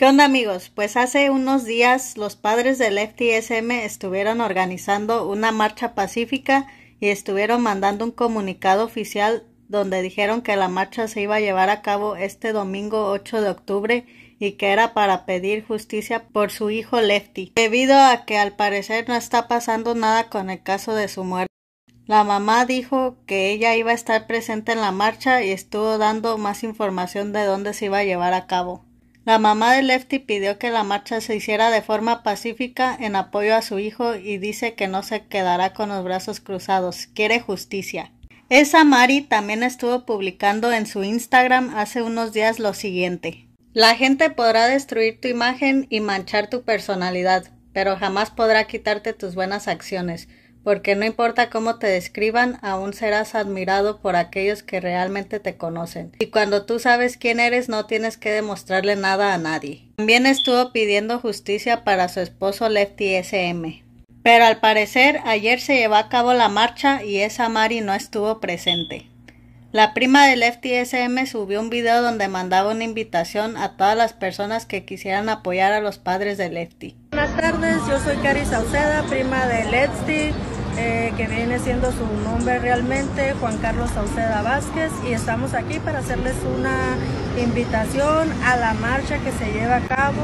¿Qué onda amigos? Pues hace unos días los padres del FTSM estuvieron organizando una marcha pacífica y estuvieron mandando un comunicado oficial donde dijeron que la marcha se iba a llevar a cabo este domingo 8 de octubre y que era para pedir justicia por su hijo Lefty, debido a que al parecer no está pasando nada con el caso de su muerte. La mamá dijo que ella iba a estar presente en la marcha y estuvo dando más información de dónde se iba a llevar a cabo. La mamá de Lefty pidió que la marcha se hiciera de forma pacífica en apoyo a su hijo y dice que no se quedará con los brazos cruzados, quiere justicia. Esa Mari también estuvo publicando en su Instagram hace unos días lo siguiente. La gente podrá destruir tu imagen y manchar tu personalidad, pero jamás podrá quitarte tus buenas acciones porque no importa cómo te describan, aún serás admirado por aquellos que realmente te conocen. Y cuando tú sabes quién eres, no tienes que demostrarle nada a nadie. También estuvo pidiendo justicia para su esposo Lefty SM. Pero al parecer, ayer se llevó a cabo la marcha y esa Mari no estuvo presente. La prima de Lefty SM subió un video donde mandaba una invitación a todas las personas que quisieran apoyar a los padres de Lefty. Buenas tardes, yo soy Cari Sauceda, prima de Lefty. Eh, que viene siendo su nombre realmente, Juan Carlos Sauceda Vázquez, y estamos aquí para hacerles una invitación a la marcha que se lleva a cabo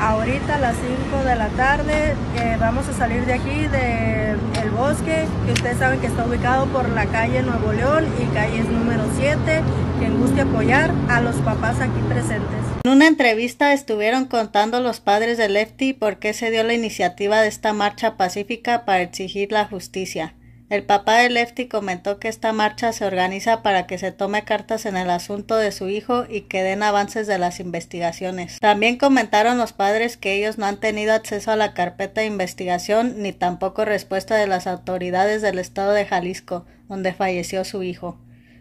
ahorita a las 5 de la tarde. Eh, vamos a salir de aquí, del bosque, que ustedes saben que está ubicado por la calle Nuevo León y calle número 7, quien guste apoyar a los papás aquí presentes. En una entrevista estuvieron contando los padres de Lefty por qué se dio la iniciativa de esta marcha pacífica para exigir la justicia. El papá de Lefty comentó que esta marcha se organiza para que se tome cartas en el asunto de su hijo y que den avances de las investigaciones. También comentaron los padres que ellos no han tenido acceso a la carpeta de investigación ni tampoco respuesta de las autoridades del estado de Jalisco, donde falleció su hijo.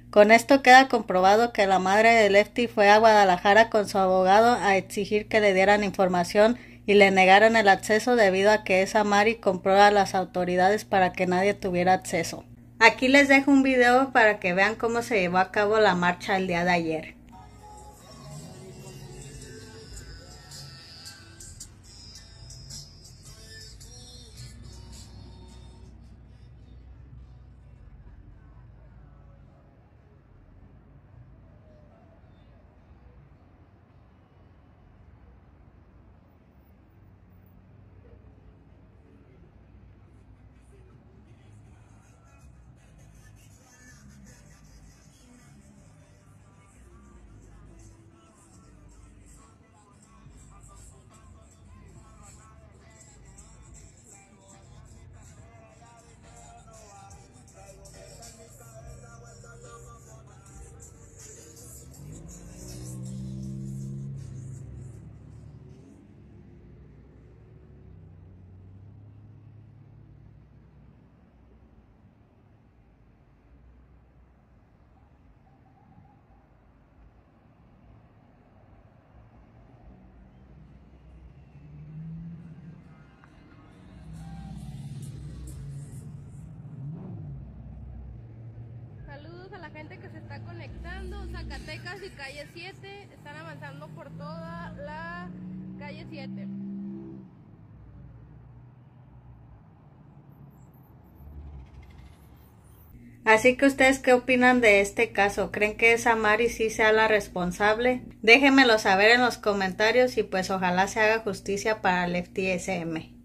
Con esto queda comprobado que la madre de Lefty fue a Guadalajara con su abogado a exigir que le dieran información y le negaron el acceso debido a que esa Mari compró a las autoridades para que nadie tuviera acceso. Aquí les dejo un video para que vean cómo se llevó a cabo la marcha el día de ayer. A la gente que se está conectando. Zacatecas y calle 7 están avanzando por toda la calle 7. Así que ustedes qué opinan de este caso? ¿Creen que esa Mari sí sea la responsable? Déjenmelo saber en los comentarios y pues ojalá se haga justicia para el FTSM.